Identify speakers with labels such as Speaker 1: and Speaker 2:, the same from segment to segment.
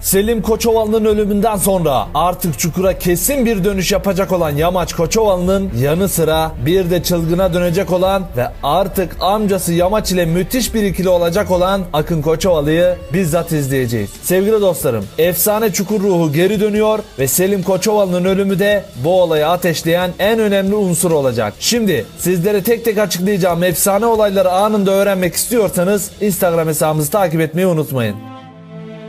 Speaker 1: Selim Koçovalı'nın ölümünden sonra artık çukura kesin bir dönüş yapacak olan Yamaç Koçovalı'nın yanı sıra bir de çılgına dönecek olan ve artık amcası Yamaç ile müthiş bir ikili olacak olan Akın Koçovalı'yı bizzat izleyeceğiz. Sevgili dostlarım, efsane çukur ruhu geri dönüyor ve Selim Koçovalı'nın ölümü de bu olayı ateşleyen en önemli unsur olacak. Şimdi sizlere tek tek açıklayacağım efsane olayları anında öğrenmek istiyorsanız Instagram hesabımızı takip etmeyi unutmayın.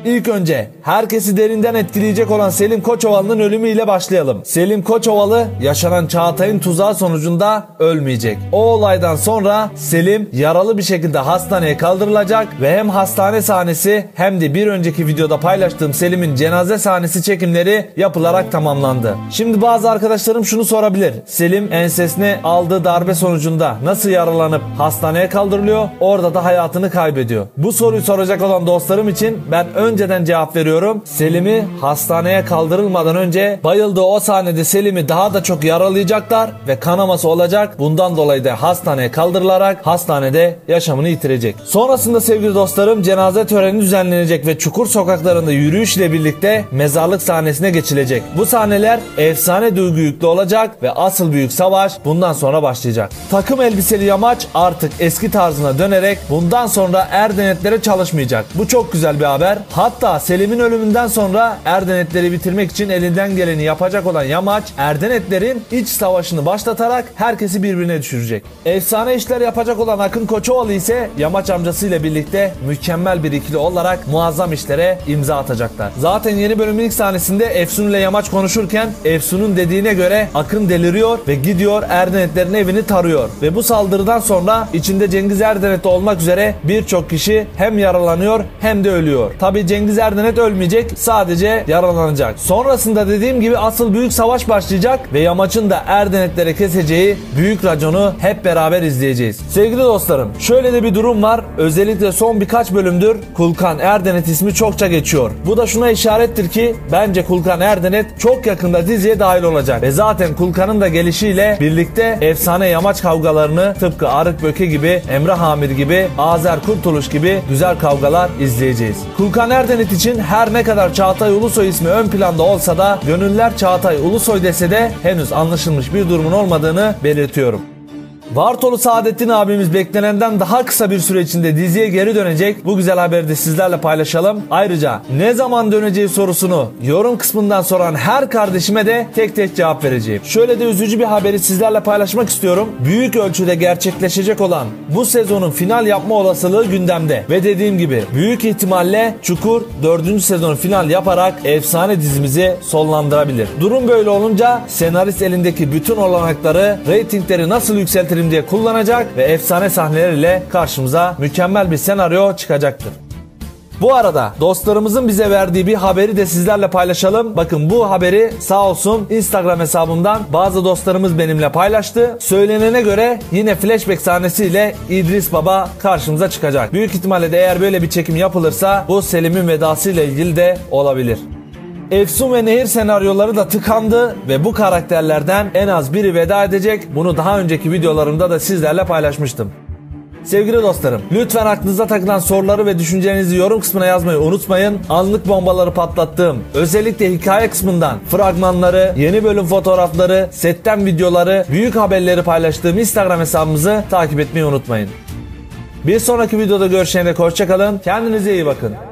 Speaker 1: İlk önce herkesi derinden etkileyecek olan Selim Koçovalı'nın ölümüyle başlayalım. Selim Koçovalı yaşanan Çağatay'ın tuzağı sonucunda ölmeyecek. O olaydan sonra Selim yaralı bir şekilde hastaneye kaldırılacak ve hem hastane sahnesi hem de bir önceki videoda paylaştığım Selim'in cenaze sahnesi çekimleri yapılarak tamamlandı. Şimdi bazı arkadaşlarım şunu sorabilir. Selim ensesine aldığı darbe sonucunda nasıl yaralanıp hastaneye kaldırılıyor? Orada da hayatını kaybediyor. Bu soruyu soracak olan dostlarım için ben önceden cevap veriyorum. Selim'i hastaneye kaldırılmadan önce bayıldığı o sahnede Selim'i daha da çok yaralayacaklar ve kanaması olacak. Bundan dolayı da hastaneye kaldırılarak hastanede yaşamını yitirecek. Sonrasında sevgili dostlarım cenaze töreni düzenlenecek ve Çukur sokaklarında yürüyüş ile birlikte mezarlık sahnesine geçilecek. Bu sahneler efsane duygu yüklü olacak ve asıl büyük savaş bundan sonra başlayacak. Takım elbiseli yamaç artık eski tarzına dönerek bundan sonra Erdenetlere çalışmayacak. Bu çok güzel bir haber. Hatta Selim'in ölümünden sonra Erdenetleri bitirmek için elinden geleni yapacak olan Yamaç, Erdenetlerin iç savaşını başlatarak herkesi birbirine düşürecek. Efsane işler yapacak olan Akın Koçovalı ise Yamaç amcasıyla birlikte mükemmel bir ikili olarak muazzam işlere imza atacaklar. Zaten yeni bölümün ilk sahnesinde Efsun ile Yamaç konuşurken Efsun'un dediğine göre Akın deliriyor ve gidiyor Erdenetlerin evini tarıyor. Ve bu saldırıdan sonra içinde Cengiz Erdenet olmak üzere birçok kişi hem yaralanıyor hem de ölüyor. Tabi Cengiz Erdenet ölmeyecek sadece yaralanacak. Sonrasında dediğim gibi asıl büyük savaş başlayacak ve Yamaç'ın da Erdenetlere keseceği büyük raconu hep beraber izleyeceğiz. Sevgili dostlarım şöyle de bir durum var. Özellikle son birkaç bölümdür Kulkan Erdenet ismi çokça geçiyor. Bu da şuna işarettir ki bence Kulkan Erdenet çok yakında diziye dahil olacak. Ve zaten Kulkan'ın da gelişiyle birlikte efsane yamaç kavgalarını tıpkı Arık Böke gibi, Emre Hamir gibi, Azer Kurtuluş gibi güzel kavgalar izleyeceğiz. Kulkan Erdenet için her ne kadar Çağatay Ulusoy ismi ön planda olsa da gönüller Çağatay Ulusoy dese de henüz anlaşılmış bir durumun olmadığını belirtiyorum. Vartolu Saadettin abimiz beklenenden daha kısa bir süre içinde diziye geri dönecek. Bu güzel haberi de sizlerle paylaşalım. Ayrıca ne zaman döneceği sorusunu yorum kısmından soran her kardeşime de tek tek cevap vereceğim. Şöyle de üzücü bir haberi sizlerle paylaşmak istiyorum. Büyük ölçüde gerçekleşecek olan bu sezonun final yapma olasılığı gündemde. Ve dediğim gibi büyük ihtimalle Çukur 4. sezonu final yaparak efsane dizimizi sonlandırabilir. Durum böyle olunca senarist elindeki bütün olanakları reytingleri nasıl yükseltir diye kullanacak ve efsane sahnelerle karşımıza mükemmel bir senaryo çıkacaktır. Bu arada dostlarımızın bize verdiği bir haberi de sizlerle paylaşalım. Bakın bu haberi sağ olsun Instagram hesabımdan bazı dostlarımız benimle paylaştı. Söylenene göre yine flashback sahnesiyle İdris Baba karşımıza çıkacak. Büyük ihtimalle de eğer böyle bir çekim yapılırsa bu Selim'in vedasıyla ilgili de olabilir. Efsun ve Nehir senaryoları da tıkandı ve bu karakterlerden en az biri veda edecek. Bunu daha önceki videolarımda da sizlerle paylaşmıştım. Sevgili dostlarım, lütfen aklınıza takılan soruları ve düşüncelerinizi yorum kısmına yazmayı unutmayın. Anlık bombaları patlattığım, özellikle hikaye kısmından fragmanları, yeni bölüm fotoğrafları, setten videoları, büyük haberleri paylaştığım Instagram hesabımızı takip etmeyi unutmayın. Bir sonraki videoda görüşene dek hoşçakalın. Kendinize iyi bakın.